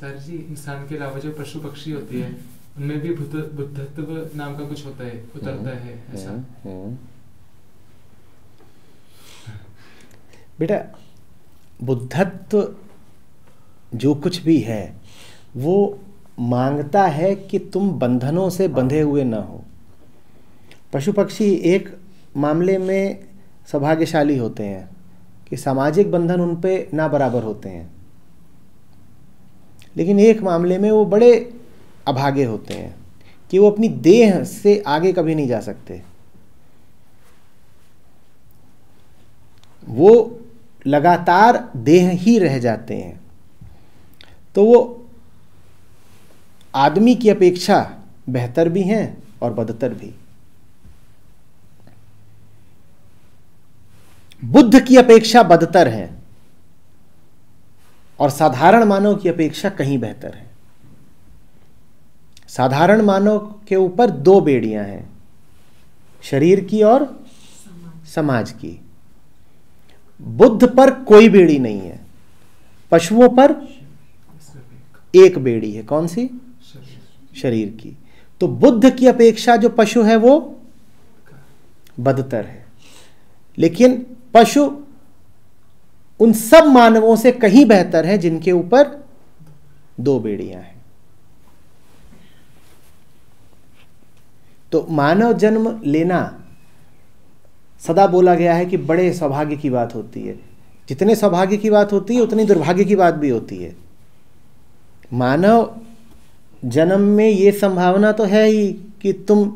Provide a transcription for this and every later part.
Sir जी इंसान के अलावा जो पशु पक्षी होती है उनमें भी बुद्ध बुद्धत्व नाम का कुछ होता है उतरता है ऐसा। हम्म, हम्म। बेटा बुद्धत्व जो कुछ भी है वो माँगता है कि तुम बंधनों से बंधे हुए ना हो। पशु पक्षी एक मामले में सौभाग्यशाली होते हैं कि सामाजिक बंधन उन पे ना बराबर होते हैं। लेकिन एक मामले में वो बड़े अभागे होते हैं कि वो अपनी देह से आगे कभी नहीं जा सकते। वो लगातार देह ही रह जाते हैं। तो वो आदमी की अपेक्षा बेहतर भी हैं और बदतर भी। बुद्ध की अपेक्षा बदतर है। और साधारण मानव की अपेक्षा कहीं बेहतर है। साधारण मानव के ऊपर दो बेड़ियाँ हैं, शरीर की और समाज की। बुद्ध पर कोई बेड़ी नहीं है, पशुओं पर एक बेड़ी है। कौन सी? शरीर की। तो बुद्ध की अपेक्षा जो पशु है वो बदतर है। लेकिन पशु उन सब मानवों से कहीं बेहतर है जिनके ऊपर दो बेड़ियाँ हैं। तो मानव जन्म लेना सदा बोला गया है कि बड़े सौभाग्य की बात होती है। जितने सौभाग्य की बात होती है, उतनी दुर्भाग्य की बात भी होती है। मानव जन्म में ये संभावना तो है ही कि तुम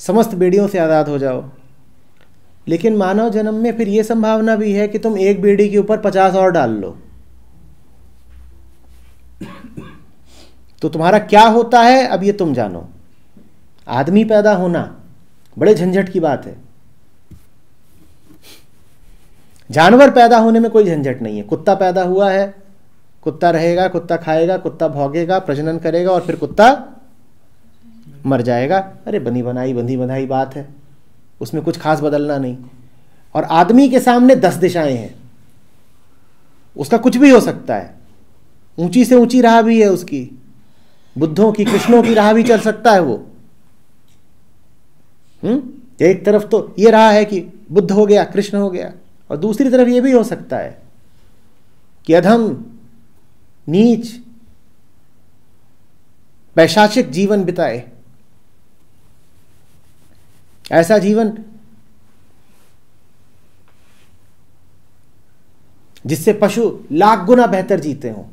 समस्त बेड़ियों से आज़ाद हो जाओ। लेकिन मानव जन्म में फिर ये संभावना भी है कि तुम एक बेड़ी के ऊपर पचास और डाल लो। तो तुम्हारा क्या होता है, अब ये तुम जानो। आदमी पैदा होना, बड़े झंझट की बात है। जानवर पैदा होने में कोई झंझट नहीं है। कुत्ता पैदा हुआ है, कुत्ता रहेगा, कुत्ता खाएगा, कुत्ता भोगेगा, प्रजनन करेगा और फिर कुत्ता मर जाएगा। अरे बनी बनाई, बंधी बनाई बात है। उसमें कुछ खास बदलना नहीं। और आदमी के सामने दस दिशाएँ हैं। उसका कुछ भी हो सकता है। ऊँची से ऊँची राह भी है उसकी। बुद्धों की, कृष्णों की राह भी चल सकता है वो। हम्म एक तरफ़ तो ये रहा है कि बुद्ध हो गया, कृष्ण हो गया, और दूसरी तरफ़ ये भी हो सकता है कि अधम, नीच, पैशाचिक जीवन बिताए। ऐसा जीवन जिससे पशु लाख गुना बेहतर जीते हों।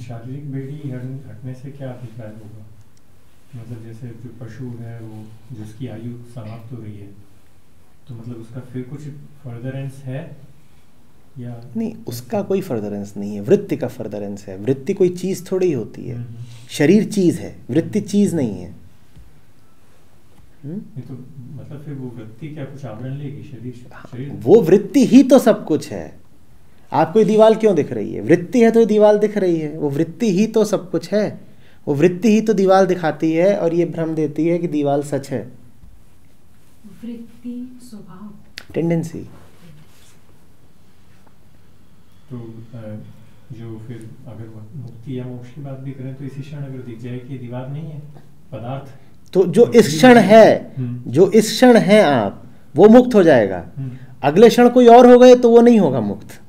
शारीरिक बेड़ी हटने से क्या अभिप्राय होगा? मतलब जैसे जो पशु है वो, जिसकी आयु समाप्त हो रही है तो मतलब उसका फिर कुछ फर्दरेंस है? या नहीं उसका कोई फर्दरेंस नहीं है। वृत्ति का फर्दरेंस है। वृत्ति कोई चीज़ थोड़ी होती है। हम्म, शरीर चीज़ है। वृत्ति चीज़ नहीं है। हम्म? तो मतलब फिर वो वृत्ति क्या कुछ आवरण लेगी? शरीर शरीर? वो वृत्ति ही तो सब कुछ है। आपको ये दीवार क्यों दिख रही है? वृत्ति है तो ये दीवार दिख रही है। वो वृत्ति ही तो सब कुछ है। वो वृत्ति ही तो दीवार दिखाती है और ये भ्रम देती है कि दीवार सच है। वृत्ति स्वभाव। टेंडेंसी तो जो फिर अगर मुक्ति या मोक्ष की बात भी करें तो इसी क्षण अगर दिख जाए कि दीवार नहीं है पदार्थ। तो जो इस क्षण है हम्म। जो इस क्षण है आप वो मुक्त हो जाएगा। हम्म, अगले क्षण कोई और हो गए तो वो नहीं होगा मुक्त।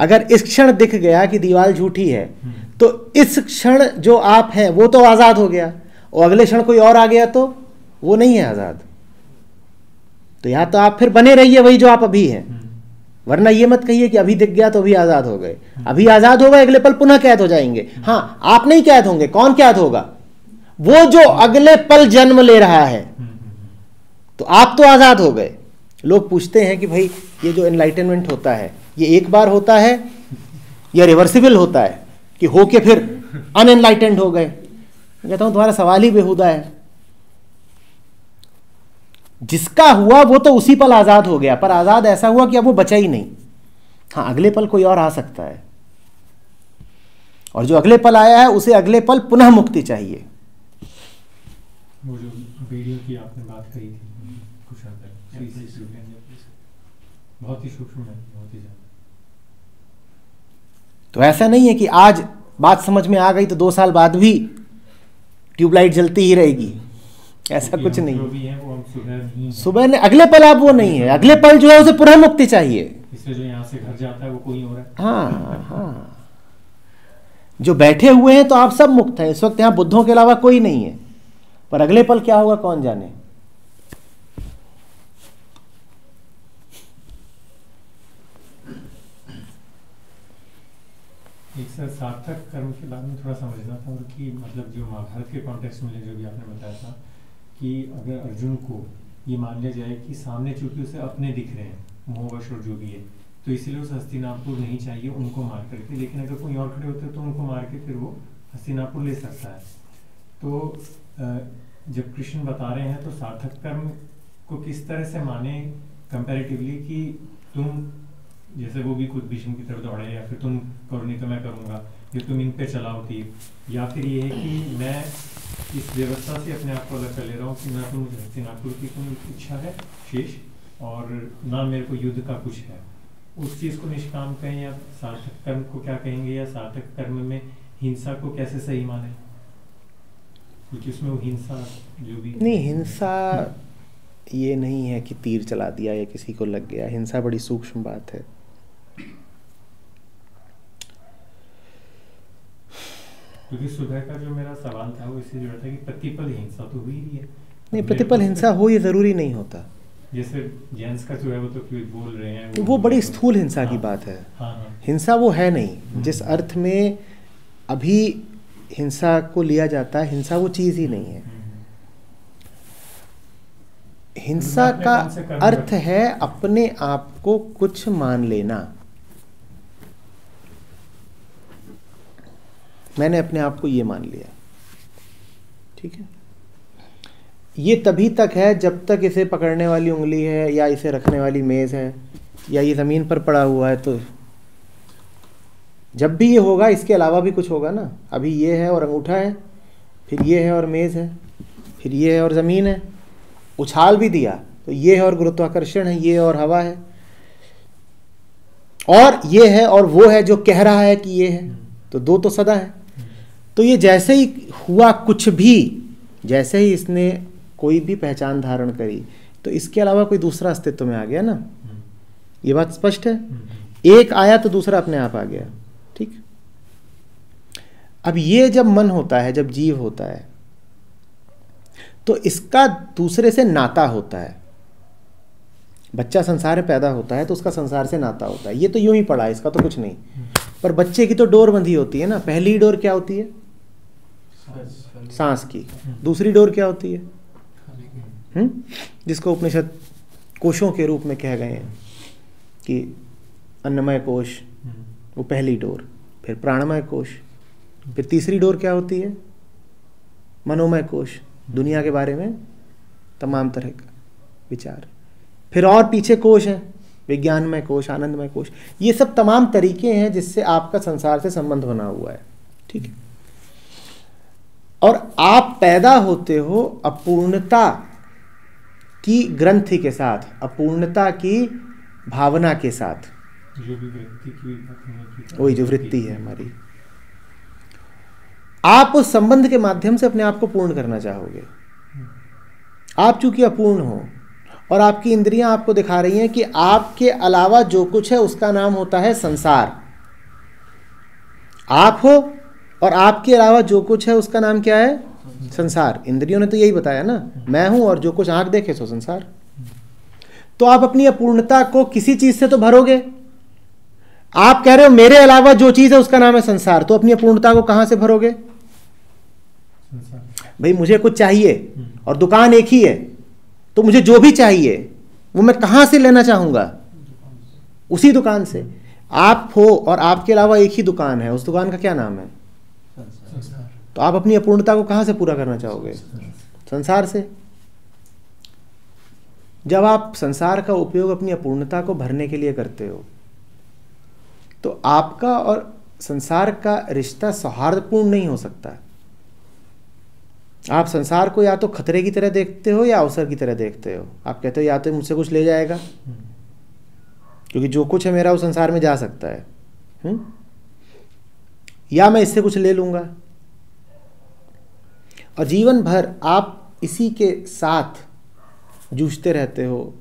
अगर इस क्षण दिख गया कि दीवार झूठी है हम्म, तो इस क्षण जो आप हैं वो तो आज़ाद हो गया। और अगले क्षण कोई और आ गया तो? वो नहीं है आज़ाद। तो या तो आप फिर बने रहिए, वही जो आप अभी हैं। वरना ये मत कहिए कि अभी दिख गया तो अभी आज़ाद हो गए। अभी आज़ाद हो गए अगले पल पुनः कैद हो जाएँगे। हाँ आप नहीं कैद होंगे, कौन कैद होगा? वो जो अगले पल जन्म ले रहा है तो आप तो आज़ाद हो गए। लोग पूछते हैं कि भाई, ये जो एनलाइटनमेंट होता है, ये एक बार होता है या रिवर्सिबल होता है? कि होके फिर अनएनलाइटेंड हो गए। कहता हूँ, तुम्हारा सवाल ही बेहुदा है। जिसका हुआ वो तो उसी पल आज़ाद हो गया पर आज़ाद ऐसा हुआ कि अब वो बचा ही नहीं। हाँ अगले पल कोई और आ सकता है। और जो अगले पल आया है उसे अगले पल पुनः मुक्ति चाहिए। वो जो वीडियो की आपने बात कही थी कुछ बहुत ही सूक्ष्म है बहुत ही तो ऐसा नहीं है कि आज बात समझ में आ गई तो दो साल बाद भी ट्यूबलाइट जलती ही रहेगी। ऐसा कुछ नहीं है। सुबह ने अगले पल आप वो नहीं है। अगले पल जो है उसे पुनः मुक्ति चाहिए। जो यहाँ से घर जाता है वो कोई हो रहा है। हाँ हाँ। जो बैठे हुए हैं तो आप सब मुक्त हैं। इस वक्त यहाँ बुद्धों के अलावा कोई नहीं है। पर अगले पल क्या होगा कौन जाने? एक सर सार्थक कर्म के बारे में थोड़ा समझना था और कि मतलब जो महाभारत के कॉन्टेक्स्ट में जो भी आपने बताया था कि अगर अर्जुन को ये मान लिया जाए कि सामने चूँकि उसे अपने दिख रहे हैं, मोहवश और जो भी है तो इसीलिए उस हस्तिनापुर नहीं चाहिए, उनको मार करके। लेकिन अगर कोई और खड़े होते तो उनको मार के फिर वो हस्तिनापुर ले सकता है। तो जब कृष्ण बता रहे हैं तो सार्थक कर्म को किस तरह से माने कंपेरेटिवली कि तुम जैसे वो भी कुछ भीष्म की तरफ़ दौड़े, या फिर तुम करो नहीं तो मैं करूँगा, या तुम इन पे चलाओ थी। या फिर ये है कि मैं इस व्यवस्था से अपने आप को अलग कर ले रहा हूँ कि ना तो मुझे हस्तिनापुर की कोई इच्छा है शेष, और ना मेरे को युद्ध का कुछ है। उस चीज़ को निष्काम कहें, या सार्थक कर्म को क्या कहेंगे, या सार्थक कर्म में हिंसा को कैसे सही माने? क्योंकि उसमें वो हिंसा जो भी नहीं, हिंसा ये नहीं है कि तीर चला दिया या किसी को लग गया। हिंसा बड़ी सूक्ष्म बात है। क्योंकि सुबह का जो मेरा सवाल था वो इससे जुड़ा था कि प्रतिपल हिंसा तो हुई ही है। नहीं प्रतिपल हिंसा हो ये ज़रूरी नहीं होता। जैसे जेंट्स का जो है वो तो क्यों बोल रहे हैं तो वो बड़ी स्थूल हिंसा हाँ, की बात है। हाँ हाँ। हिंसा वो है नहीं जिस अर्थ में अभी हिंसा को लिया जाता है हिंसा वो चीज़ ही नहीं है। हम्म, हिंसा का काम से कर्म अर्थ है अपने आप को कुछ मान लेना। मैंने अपने आप को ये मान लिया। ठीक है? ये तभी तक है जब तक इसे पकड़ने वाली उंगली है या इसे रखने वाली मेज है या ये ज़मीन पर पड़ा हुआ है तो। जब भी ये होगा, इसके अलावा भी कुछ होगा ना? अभी ये है और अंगूठा है, फिर ये है और मेज़ है, फिर ये है और ज़मीन है। उछाल भी दिया तो ये है और गुरुत्वाकर्षण है, ये और हवा है। और ये है और वो है जो कह रहा है कि ये है तो दो तो सदा है। तो ये जैसे ही हुआ कुछ भी, जैसे ही इसने कोई भी पहचान धारण करी तो इसके अलावा कोई दूसरा अस्तित्व में आ गया ना? ये बात स्पष्ट है? एक आया तो दूसरा अपने आप आ गया, ठीक? अब ये जब मन होता है, जब जीव होता है तो इसका दूसरे से नाता होता है। बच्चा संसार में पैदा होता है तो उसका संसार से नाता होता है। ये तो यूँ ही पड़ा है, इसका तो कुछ नहीं। पर बच्चे की तो डोर बंधी होती है ना? पहली डोर क्या होती है? सांस की। दूसरी डोर क्या होती है? हम्म? जिसको उपनिषद कोशों के रूप में कह गए हैं कि अन्नमय कोश, वो पहली डोर, फिर प्राणमय कोश, फिर तीसरी डोर क्या होती है? मनोमय कोश, दुनिया के बारे में तमाम तरह का विचार। फिर और पीछे कोश है, विज्ञानमय कोश, आनंदमय कोश। ये सब तमाम तरीके हैं जिससे आपका संसार से संबंध बना हुआ है। ठीक है? और आप पैदा होते हो अपूर्णता की ग्रंथि के साथ अपूर्णता की भावना के साथ। जो भी व्यक्ति की वही जो वृत्ति है हमारी। आप उस संबंध के माध्यम से अपने आप को पूर्ण करना चाहोगे। आप चूँकि अपूर्ण हो और आपकी इंद्रियाँ आपको दिखा रही हैं कि आपके अलावा जो कुछ है उसका नाम होता है संसार। आप हो और आपके अलावा जो कुछ है, उसका नाम क्या है? संसार। इंद्रियों ने तो यही बताया ना। मैं हूँ और जो कुछ आँख देखे, सो संसार। तो आप अपनी अपूर्णता को किसी चीज़ से तो भरोगे? आप कह रहे हो, मेरे अलावा जो चीज़ है, उसका नाम है संसार। तो अपनी अपूर्णता को कहाँ से भरोगे? भाई, मुझे कुछ चाहिए। और दुकान एक ही है तो मुझे जो भी चाहिए, वो मैं कहाँ से लेना चाहूँगा? उसी दुकान से। आप हो और आपके अलावा एक ही दुकान है। उस दुकान का क्या नाम है? तो आप अपनी अपूर्णता को कहाँ से पूरा करना चाहोगे? संसार से। जब आप संसार का उपयोग अपनी अपूर्णता को भरने के लिए करते हो तो आपका और संसार का रिश्ता सौहार्दपूर्ण नहीं हो सकता। आप संसार को या तो खतरे की तरह देखते हो या अवसर की तरह देखते हो। आप कहते हो या तो मुझसे कुछ ले जाएगा हम्म, क्योंकि जो कुछ है मेरा वो संसार में जा सकता है। हुँ? या मैं इससे कुछ ले लूँगा। और जीवन भर आप इसी के साथ जूझते रहते हो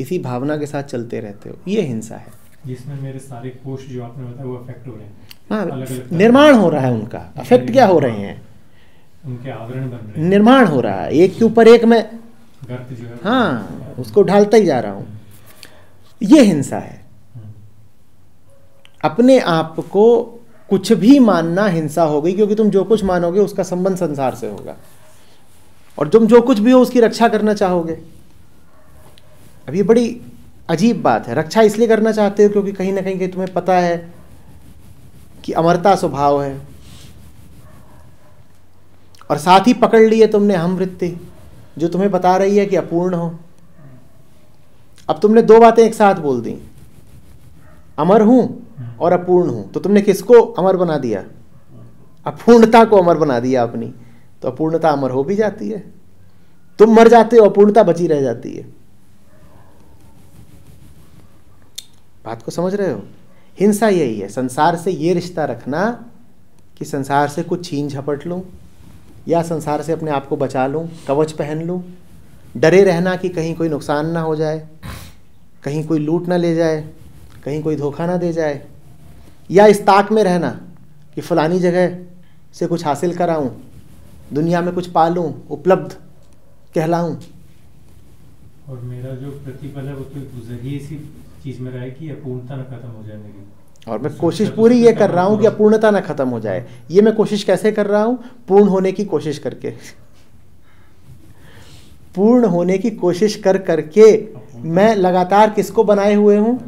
इसी भावना के साथ चलते रहते हो ये हिंसा है। जिसमें मेरे सारे कोष जो आपने बताया वो अफेक्ट हो रहे हैं। हाँ निर्माण हो रहा है उनका। अफेक्ट क्या हो रहे हैं? उनके आवरण बन रहे हैं। निर्माण हो रहा है। एक के ऊपर एक मैं है हाँ उसको ढालता ही जा रहा हूँ। ये हिंसा है। हम्म, अपने आप को कुछ भी मानना हिंसा हो गई, क्योंकि तुम जो कुछ मानोगे उसका संबंध संसार से होगा। और तुम जो कुछ भी हो उसकी रक्षा करना चाहोगे। अब ये बड़ी अजीब बात है। रक्षा इसलिए करना चाहते हो क्योंकि कहीं ना कहीं कहीं तुम्हें पता है कि अमरता स्वभाव है। और साथ ही पकड़ लिए तुमने हम वृत्ति, जो तुम्हें बता रही है कि अपूर्ण हो। अब तुमने दो बातें एक साथ बोल दी। अमर हूँ और अपूर्ण हूँ। तो तुमने किसको अमर बना दिया? अपूर्णता को अमर बना दिया अपनी तो अपूर्णता अमर हो भी जाती है। तुम मर जाते हो, अपूर्णता बची रह जाती है। बात को समझ रहे हो? हिंसा यही है। संसार से ये रिश्ता रखना कि संसार से कुछ छीन झपट लूँ, या संसार से अपने आप को बचा लूँ, कवच पहन लूँ। डरे रहना कि कहीं कोई नुकसान ना हो जाए, कहीं कोई लूट ना ले जाए, कहीं कोई धोखा ना दे जाए। या इस ताक में रहना कि फलानी जगह से कुछ हासिल कराऊं दुनिया में कुछ पालूं उपलब्ध कहलाऊं। और मेरा जो प्रतिपल है वो तो गुजर ही इसी चीज़ में रहा कि अपूर्णता न खत्म हो जाए मेरी और मैं कोशिश पूरी ये कर रहा हूँ कि अपूर्णता ना खत्म हो जाए। ये मैं कोशिश कैसे कर रहा हूँ? पूर्ण होने की कोशिश करके। पूर्ण होने की कोशिश कर करके मैं लगातार किसको बनाए हुए हूँ?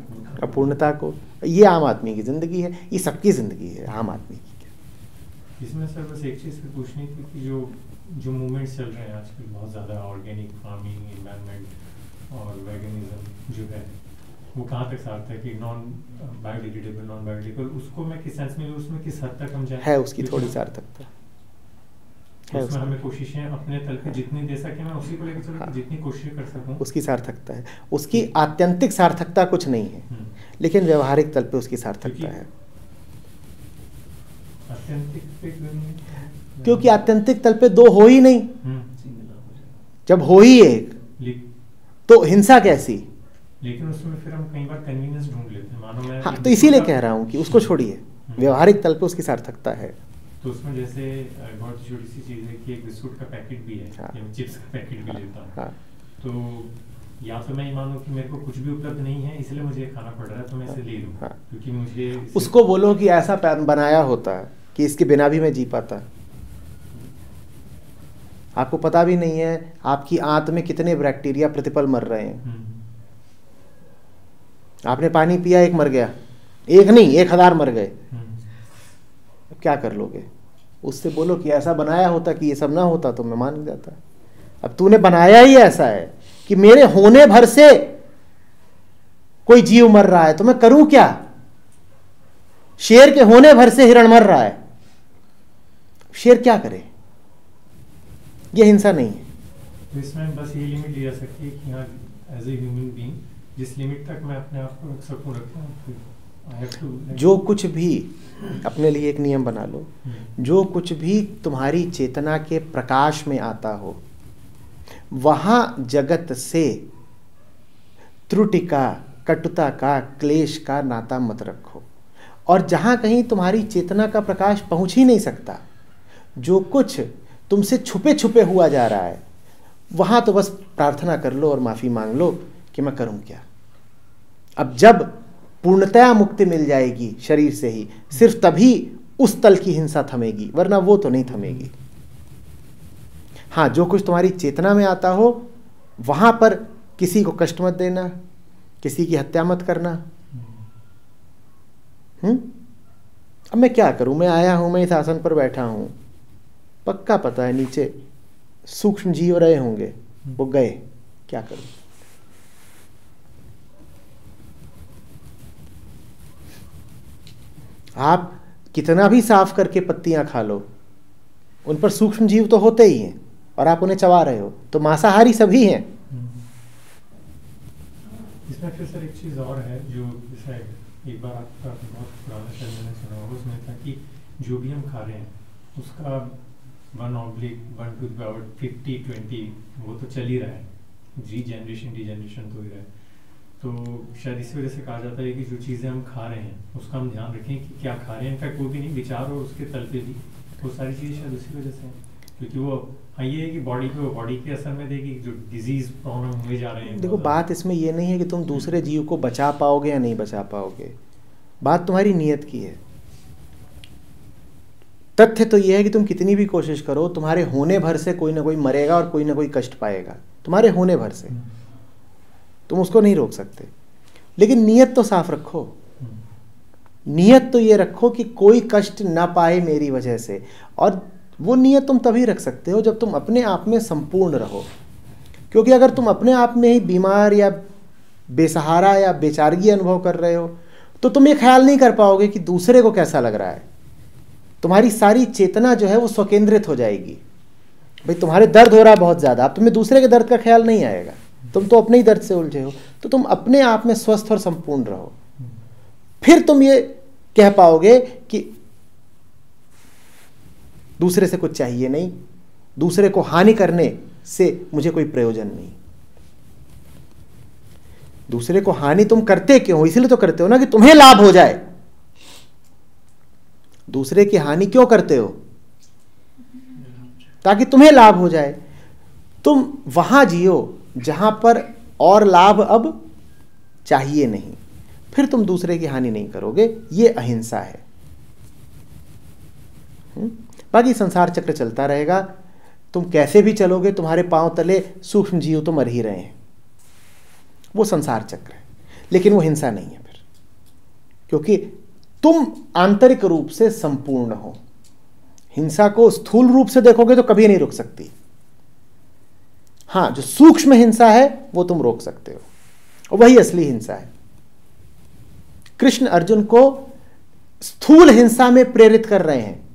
अपूर्णता को। ये आम आदमी की ज़िंदगी है ये सबकी ज़िंदगी है आम आदमी की इसमें सर बस एक चीज़ पूछनी थी कि जो जो मूवमेंट्स चल रहे हैं आजकल बहुत ज़्यादा ऑर्गेनिक फ़ार्मिंग इन्वायरमेंट और वेगनिज्म जो है वो कहाँ तक साथ है कि नॉन बायोडिग्रेडेबल नॉन बायोडिग्रेडेबल उसको मैं किस सेंस में उसमें किस हद तक हम जाए? है उसकी थोड़ी सार्थकता है उसमें उसकी। हमें कोशिशें अपने तल पे जितनी दे सके मैं उसी को लेकर चलूँ हाँ। जितनी कोशिश कर सकूँ। उसकी सार्थकता है। उसकी आत्यंतिक सार्थकता कुछ नहीं है हम्म, लेकिन व्यवहारिक तल पे उसकी सार्थकता है। क्योंकि आत्यंतिक तल पे दो हो ही नहीं। हम्म, जब हो ही एक तो हिंसा कैसी? लेकिन उसमें फिर हम कई बार कन्वीनियंस ढूंढ लेते हैं। मानो मैं हाँ तो इसीलिए कह रहा हूँ कि उसको छोड़िए। व्यवहारिक तल पे उसकी सार्थकता है। तो उसमें जैसे बहुत छोटी सी चीज़ है कि एक बिस्कुट का पैकेट भी है हाँ। या चिप्स का पैकेट भी हाँ। लेता हूँ। हाँ। तो या तो मैं मानूं कि मेरे को कुछ भी उपलब्ध नहीं है इसलिए मुझे खाना पड़ रहा है तो मैं इसे ले लूँ हाँ। क्योंकि मुझे उसको बोलो कि ऐसा पैन बनाया होता है कि इसके बिना भी मैं जी पाता। आपको पता भी नहीं है आपकी आंत में कितने बैक्टीरिया प्रतिपल मर रहे हैं। हम्म, आपने पानी पिया एक मर गया। एक नहीं एक हज़ार मर गए। हम्म, क्या कर लोगे? उससे बोलो कि ऐसा बनाया होता कि ये सब ना होता तो मैं मान जाता। अब तूने बनाया ही ऐसा है कि मेरे होने भर से कोई जीव मर रहा है तो मैं करूँ क्या? शेर के होने भर से हिरण मर रहा है। शेर क्या करे? ये हिंसा नहीं है। इसमें बस ये लिमिट ली जा सकती है कि हाँ एज ए ह्यूमन बीइंग जिस लिमिट तक मैं अपने आप को सकूँ, रखूँ आई हैव टू जो कुछ भी अपने लिए एक नियम बना लो। हम्म, जो कुछ भी तुम्हारी चेतना के प्रकाश में आता हो वहाँ जगत से त्रुटि का कटुता का क्लेश का नाता मत रखो। और जहाँ कहीं तुम्हारी चेतना का प्रकाश पहुँच ही नहीं सकता जो कुछ तुमसे छुपे छुपे हुआ जा रहा है वहाँ तो बस प्रार्थना कर लो और माफ़ी मांग लो कि मैं करूँ क्या। अब जब पूर्णतया मुक्ति मिल जाएगी शरीर से ही। सिर्फ़ तभी उस तल की हिंसा थमेगी, वरना वो तो नहीं थमेगी। हाँ जो कुछ तुम्हारी चेतना में आता हो, वहाँ पर किसी को कष्ट मत देना, किसी की हत्या मत करना। हम्म अब मैं क्या करूँ? मैं आया हूँ, मैं इस आसन पर बैठा हूँ। पक्का पता है, नीचे सूक्ष्म जीव रहे होंगे। वो गए। क्या करूँ? आप कितना भी साफ़ करके पत्तियाँ खा लो, उन पर सूक्ष्म जीव तो होते ही हैं, और आप उन्हें चबा रहे हो तो मांसाहारी सभी हैं। हम्म। इसमें फिर सर एक चीज़ और है जो, जैसे एक बार आपका बहुत पुराना शायद मैंने सुना होगा उसमें था कि जो भी हम खा रहे हैं, उसका one oblique one two fifty twenty वो तो चल ही रहा है। जी जनरेशन डी जनरेशन तो ही रहा है। तो शायद इसी वजह से कहा जाता है कि जो चीज़ें हम खा रहे हैं उसका हम ध्यान रखें कि क्या खा रहे हैं। इनफैक्ट वो भी नहीं विचार और उसके तल पे भी। वो सारी चीज़ें शायद उसी वजह से हैं। क्योंकि वो हाँ ये है कि बॉडी पे बॉडी के असर में देगी जो डिज़ीज़ प्रॉब्लम हुए जा रहे हैं देखो बात इसमें यह नहीं है कि तुम दूसरे जीव को बचा पाओगे या नहीं बचा पाओगे। बात तुम्हारी नीयत की है। तथ्य तो यह है कि तुम कितनी भी कोशिश करो तुम्हारे होने भर से कोई ना कोई मरेगा और कोई ना कोई कष्ट पाएगा। तुम्हारे होने भर से। तुम उसको नहीं रोक सकते। लेकिन नीयत तो साफ़ रखो। नियत तो ये रखो कि कोई कष्ट ना पाए मेरी वजह से। और वो नियत तुम तभी रख सकते हो जब तुम अपने आप में संपूर्ण रहो। क्योंकि अगर तुम अपने आप में ही बीमार या बेसहारा या बेचारगी अनुभव कर रहे हो तो तुम ये ख्याल नहीं कर पाओगे कि दूसरे को कैसा लग रहा है। तुम्हारी सारी चेतना जो है वो स्वकेंद्रित हो जाएगी। भाई तुम्हारे दर्द हो रहा है बहुत ज़्यादा, अब तुम्हें दूसरे के दर्द का ख्याल नहीं आएगा। तुम तो अपने ही दर्द से उलझे हो। तो तुम अपने आप में स्वस्थ और संपूर्ण रहो। फिर तुम ये कह पाओगे कि दूसरे से कुछ चाहिए नहीं, दूसरे को हानि करने से मुझे कोई प्रयोजन नहीं। दूसरे को हानि तुम करते क्यों हो? इसलिए तो करते हो ना कि तुम्हें लाभ हो जाए। दूसरे की हानि क्यों करते हो? ताकि तुम्हें लाभ हो जाए। तुम वहाँ जियो जहाँ पर और लाभ अब चाहिए नहीं, फिर तुम दूसरे की हानि नहीं करोगे, ये अहिंसा है। बाकी संसार चक्र चलता रहेगा, तुम कैसे भी चलोगे, तुम्हारे पाँव तले सूक्ष्म जीव तो मर ही रहे हैं। वो संसार चक्र है, लेकिन वो हिंसा नहीं है फिर, क्योंकि तुम आंतरिक रूप से संपूर्ण हो। हिंसा को स्थूल रूप से देखोगे तो कभी नहीं रुक सकती। हाँ, जो सूक्ष्म हिंसा है, वो तुम रोक सकते हो। और वही असली हिंसा है। कृष्ण अर्जुन को स्थूल हिंसा में प्रेरित कर रहे हैं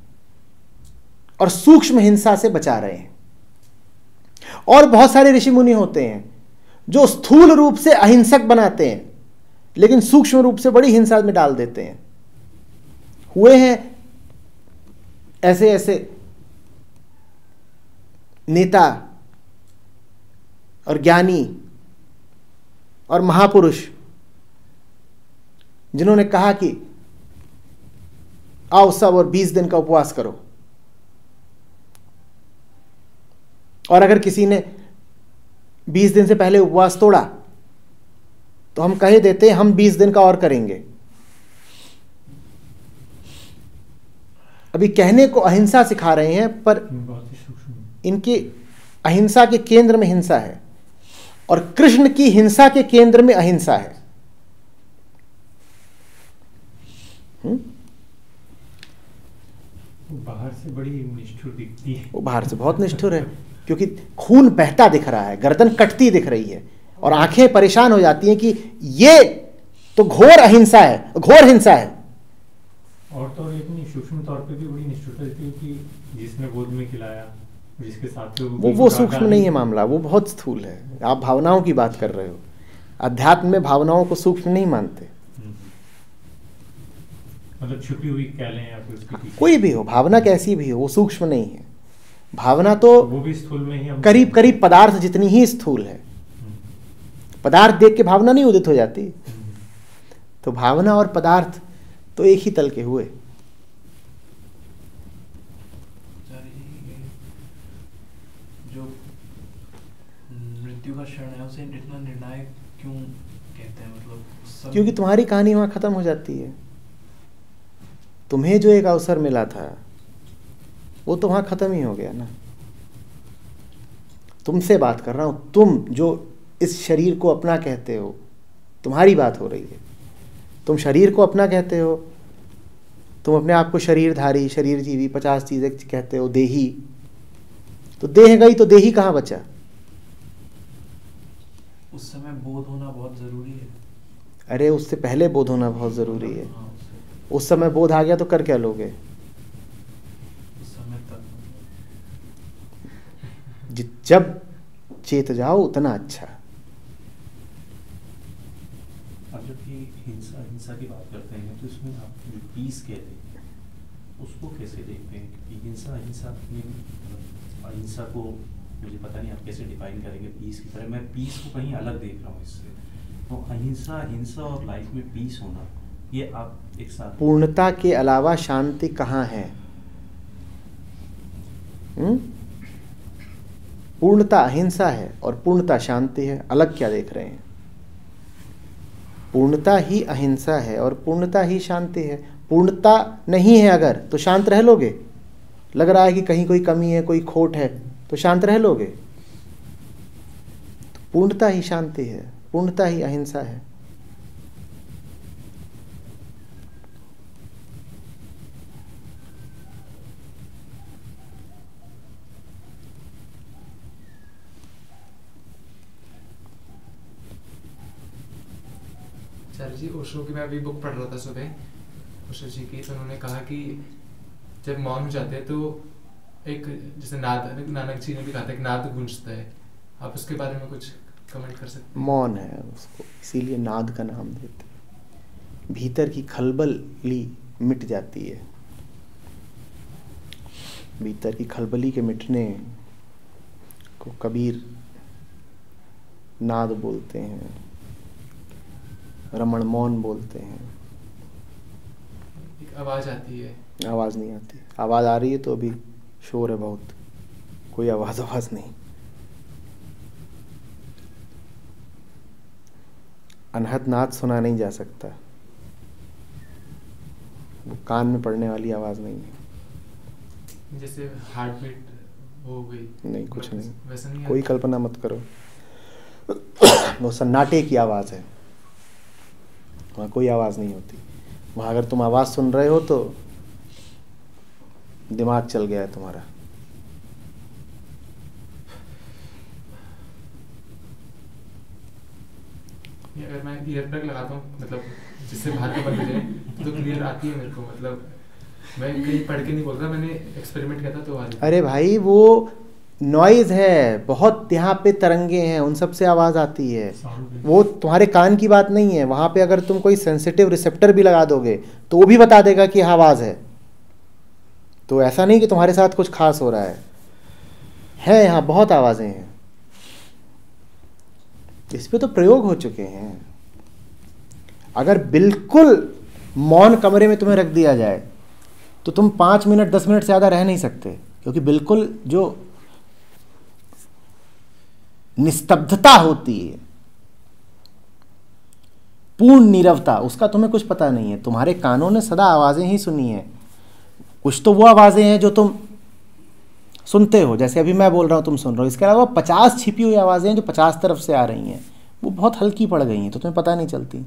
और सूक्ष्म हिंसा से बचा रहे हैं। और बहुत सारे ऋषि मुनि होते हैं, जो स्थूल रूप से अहिंसक बनाते हैं, लेकिन सूक्ष्म रूप से बड़ी हिंसा में डाल देते हैं। हुए हैं ऐसे ऐसे नेता और ज्ञानी और महापुरुष जिन्होंने कहा कि आओ सब और बीस दिन का उपवास करो। और अगर किसी ने बीस दिन से पहले उपवास तोड़ा तो हम कहे देते हम बीस दिन का और करेंगे। अभी कहने को अहिंसा सिखा रहे हैं पर इनकी अहिंसा के केंद्र में हिंसा है। और कृष्ण की हिंसा के केंद्र में अहिंसा है। हुँ? बाहर से बड़ी निष्ठुर दिखती है। वो बाहर से बहुत निष्ठुर है क्योंकि खून बहता दिख रहा है गर्दन कटती दिख रही है और आँखें परेशान हो जाती हैं कि ये तो घोर अहिंसा है घोर हिंसा है। और तो इतनी सूक्ष्म तौर पे भी बड़ी निष्ठुरता है कि जिसने गोद में खिलाया। जिसके साथ वो वो, वो सूक्ष्म नहीं है मामला वो बहुत स्थूल है। आप भावनाओं की बात कर रहे हो। अध्यात्म में भावनाओं को सूक्ष्म नहीं मानते। हम्म। मतलब छुपी हुई कह लें या फिर कोई भी हो भावना कैसी भी हो वो सूक्ष्म नहीं है। भावना तो वो भी स्थूल में ही करीब करीब पदार्थ जितनी ही स्थूल है। हम्म। पदार्थ देख के भावना नहीं उदित हो जाती। तो भावना और पदार्थ तो एक ही तल के हुए जो मृत्यु का क्षण है उसे इतना निर्णायक क्यों कहते हैं मतलब सब क्योंकि तुम्हारी कहानी वहाँ खत्म हो जाती है। तुम्हें जो एक अवसर मिला था वो तो वहाँ खत्म ही हो गया ना। तुमसे बात कर रहा हूँ तुम जो इस शरीर को अपना कहते हो तुम्हारी बात हो रही है। तुम शरीर को अपना कहते हो तुम अपने आप को शरीरधारी शरीर जीवी पचास चीज़ें कहते हो देही। तो देह गई तो देही कहाँ बचा? उस समय बोध होना बहुत ज़रूरी है। अरे उससे पहले बोध होना बहुत ज़रूरी है। उस समय बोध आ गया तो कर क्या लोगे? जब चेत जाओ उतना अच्छा। हिंसा हिंसा की बात करते हैं तो इसमें आप पीस कहते हैं उसको कैसे देखते हैं? क्योंकि हिंसा अहिंसा में मतलब अहिंसा को मुझे पता नहीं आप कैसे डिफाइन करेंगे पीस की तरह। मैं पीस को कहीं अलग देख रहा हूँ इससे। अहिंसा, हिंसा और लाइफ में पीस होना, ये आप एक साथ पूर्णता के अलावा शांति कहाँ है? हम्म? पूर्णता अहिंसा है और पूर्णता शांति है, अलग क्या देख रहे हैं? पूर्णता ही अहिंसा है और पूर्णता ही शांति है। पूर्णता नहीं है अगर तो शांत रह लोगे। लग रहा है कि कहीं कोई कमी है, कोई खोट है तो शांत रह लोगे। तो पूर्णता ही शांति है। पूर्णता ही अहिंसा है। जी ओशो की मैं अभी बुक पढ़ रहा था सुबह। ओशो जी की तो उन्होंने कहा कि जब मौन हो जाते हैं तो एक, जैसे नाद, नानक जी ने भी कहा था कि नाद गूंजता है। आप उसके बारे में कुछ कमेंट कर सकते मौन है उसको इसीलिए नाद का नाम देते भीतर की खलबली मिट जाती है। भीतर की खलबली के मिटने को कबीर नाद बोलते हैं रमण मौन बोलते हैं। एक आवाज़ आती है। आवाज़ नहीं आती। आवाज़ आ रही है तो अभी शोर है बहुत। कोई आवाज़ आवाज़ नहीं। अनहद नाद सुना नहीं जा सकता। वो कान में पड़ने वाली आवाज़ नहीं है। जैसे हार्ट बीट हो गई। नहीं कुछ नहीं। वैसा नहीं कोई कल्पना मत करो। वो सन्नाटे की आवाज़ है। वहाँ कोई आवाज़ नहीं होती। वहाँ अगर तुम आवाज़ सुन रहे हो तो दिमाग चल गया है तुम्हारा। अगर मैं ईयर प्लग लगाता हूँ मतलब जिससे बाहर का बंद जाए तो क्लियर आती है मेरे को मतलब मैं कहीं पढ़ के नहीं बोल रहा मैंने एक्सपेरिमेंट किया था तो आ रही थी। अरे भाई वो नॉइज़ है बहुत यहाँ पे तरंगे हैं उन सबसे आवाज़ आती है। वो तुम्हारे कान की बात नहीं है वहाँ पे अगर तुम कोई सेंसिटिव रिसेप्टर भी लगा दोगे तो वो भी बता देगा कि हाँ आवाज़ है। तो ऐसा नहीं कि तुम्हारे साथ कुछ खास हो रहा है। है यहाँ बहुत आवाज़ें हैं। इस पे तो प्रयोग हो चुके हैं। अगर बिल्कुल मौन कमरे में तुम्हें रख दिया जाए तो तुम पाँच मिनट, दस मिनट से ज़्यादा रह नहीं सकते, क्योंकि बिल्कुल जो निस्तब्धता होती है, पूर्ण नीरवता, उसका तुम्हें कुछ पता नहीं है। तुम्हारे कानों ने सदा आवाज़ें ही सुनी हैं। कुछ तो वो आवाज़ें हैं जो तुम सुनते हो, जैसे अभी मैं बोल रहा हूँ, तुम सुन रहे हो। इसके अलावा पचास छिपी हुई आवाज़ें जो पचास तरफ़ से आ रही हैं। वो बहुत हल्की पड़ गई हैं तो तुम्हें पता नहीं चलती।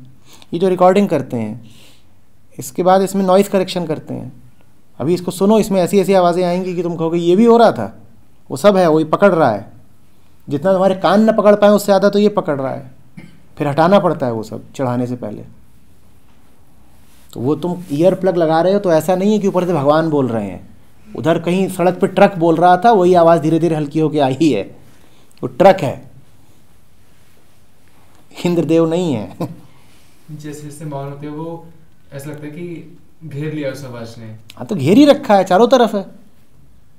ये जो रिकॉर्डिंग करते हैं, इसके बाद इसमें नॉइज़ करेक्शन करते हैं। अभी इसको सुनो, इसमें ऐसी ऐसी आवाज़ें आएँगी कि तुम कहोगे, ये भी हो रहा था, वो सब है वही पकड़ रहा है। जितना तुम्हारे कान न पकड़ पाए, उससे ज़्यादा तो ये पकड़ रहा है। फिर हटाना पड़ता है वो सब, चढ़ाने से पहले। तो वो तुम ईयर प्लग लगा रहे हो तो ऐसा नहीं है कि ऊपर से भगवान बोल रहे हैं। उधर कहीं सड़क पे ट्रक बोल रहा था वही आवाज़ धीरे धीरे हल्की होके आई है। वो ट्रक है। इंद्रदेव नहीं है। जैसे जैसे मौन होते हैं वो ऐसा लगता है कि घेर लिया उस आवाज़ ने। हाँ तो घेर ही रखा है चारों तरफ़ है।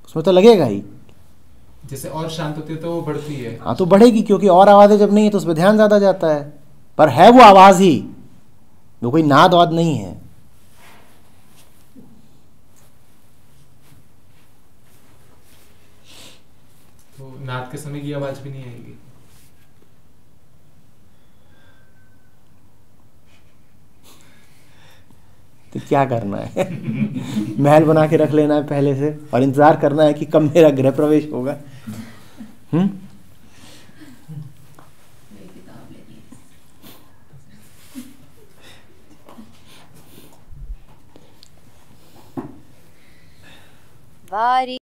उसमें तो लगेगा ही। जैसे और शांत होती है तो वो बढ़ती है। हाँ तो बढ़ेगी क्योंकि और आवाज़ें जब नहीं है तो उस पर ध्यान ज़्यादा जाता है। पर है वो आवाज़ ही। वो कोई नाद वाद नहीं है। तो के समय की आवाज़ भी नहीं आएगी। तो क्या करना है? महल बना के रख लेना है पहले से और इंतज़ार करना है कि कब मेरा गृह प्रवेश होगा। हम्म वारी